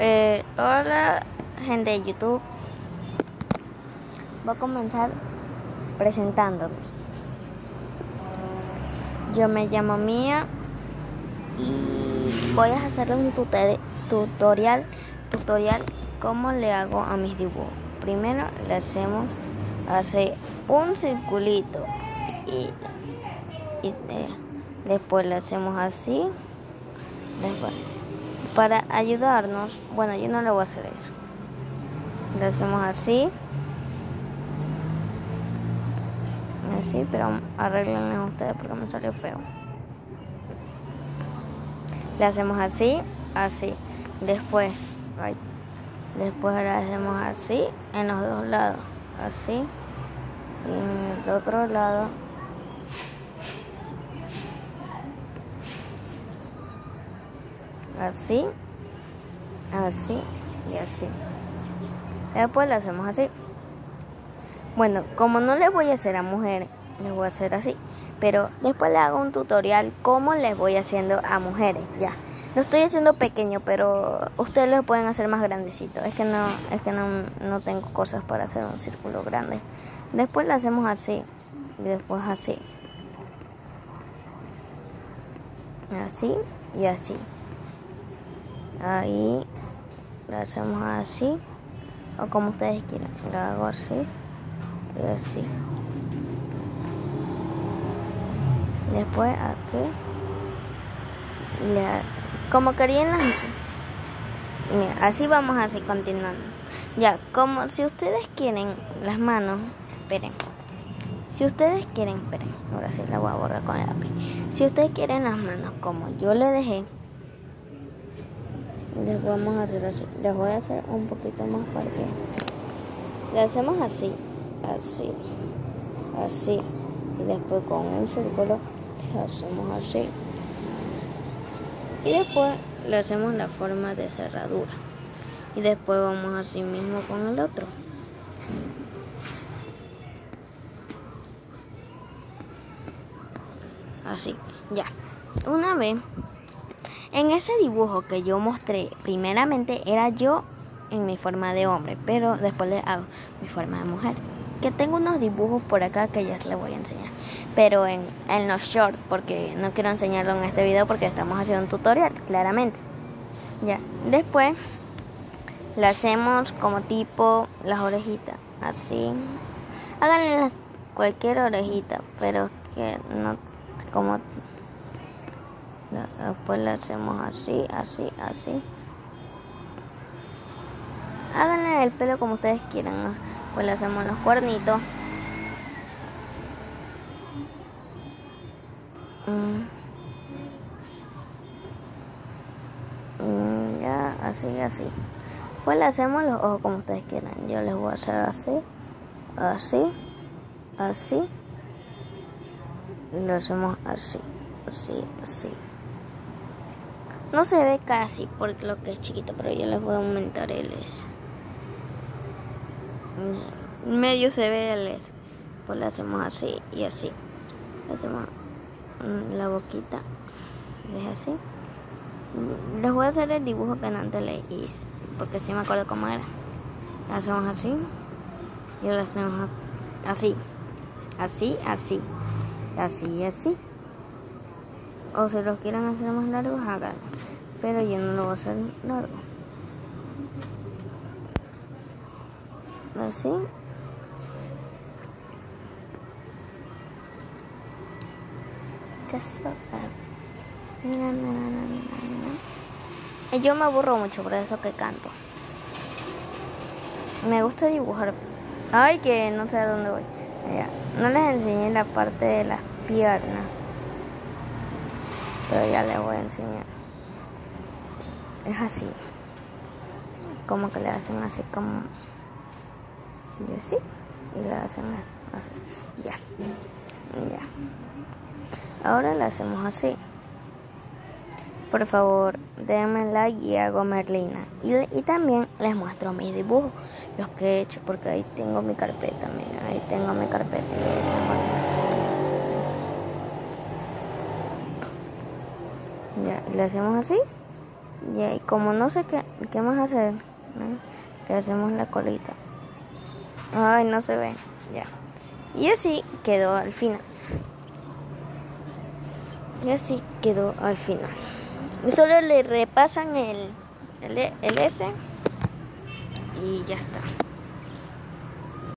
Eh, hola gente de YouTube. Voy a comenzar presentándome. Yo me llamo Mía y voy a hacerles un tutor- tutorial, tutorial cómo le hago a mis dibujos. Primero le hacemos hacer un circulito y, de- después le hacemos así. Después para ayudarnos, bueno, yo no le voy a hacer eso. Le hacemos así. Así, pero arreglenle ustedes porque me salió feo. Le hacemos así, así. Después, después le hacemos así en los dos lados. Así. Y en el otro lado así, así y así. Después lo hacemos así. Bueno, como no les voy a hacer a mujeres, les voy a hacer así. Pero después le hago un tutorial cómo les voy haciendo a mujeres. Ya. Lo estoy haciendo pequeño, pero ustedes lo pueden hacer más grandecito. Es que no, es que no, no tengo cosas para hacer un círculo grande. Después lo hacemos así. Y después así. Así y así. Ahí lo hacemos así. O como ustedes quieran. Lo hago así y así. Después aquí. Le- como querían las... Mira, así vamos así continuando. Ya, como si ustedes quieren las manos, esperen. Si ustedes quieren, esperen, ahora sí la voy a borrar con el lápiz. Si ustedes quieren las manos como yo le dejé, les vamos a hacer así. Les voy a hacer un poquito más fuerte. Le hacemos así, así, así. Y después con un círculo le hacemos así. Y después le hacemos la forma de cerradura. Y después vamos así mismo con el otro. Así, ya. Una vez, en ese dibujo que yo mostré, primeramente era yo en mi forma de hombre, pero después le hago mi forma de mujer. Que tengo unos dibujos por acá que ya les voy a enseñar. Pero en, en los shorts, porque no quiero enseñarlo en este video porque estamos haciendo un tutorial, claramente. Ya, después le hacemos como tipo las orejitas, así. Háganle cualquier orejita, pero que no como después le hacemos así, así, así. Háganle el pelo como ustedes quieran, pues le hacemos los cuernitos. Mm. Mm, ya, así, así. Pues le hacemos los ojos como ustedes quieran. Yo les voy a hacer así, así, así. Y lo hacemos así, así, así. No se ve casi porque lo que es chiquito, pero yo les voy a aumentar el S. Medio se ve el S. Pues le hacemos así y así. Le hacemos mm, la boquita. Es así. Les voy a hacer el dibujo que antes le hice. Porque sí me acuerdo cómo era. Le hacemos así. Y lo hacemos así. Así, así. Así y así. O si los quieren hacer más largos, háganlo. Pero yo no lo voy a hacer largo. Así. Yo me aburro mucho por eso que canto. Me gusta dibujar. Ay, que no sé a dónde voy. No les enseñé la parte de las piernas. Pero ya les voy a enseñar. Es así. Como que le hacen así como... Y así. Y le hacen así. Ya. Ya. Ahora le hacemos así. Por favor, denme like y hago Merlina. Y, y también les muestro mis dibujos. Los que he hecho. Porque ahí tengo mi carpeta. Miren, ahí tengo mi carpeta. Y ahí tengo... Ya, le hacemos así Ya, y como no sé qué, qué más hacer, le hacemos la colita. Ay, no se ve. Ya. Y así quedó al final. Y así quedó al final. Y solo le repasan el, el S y ya está.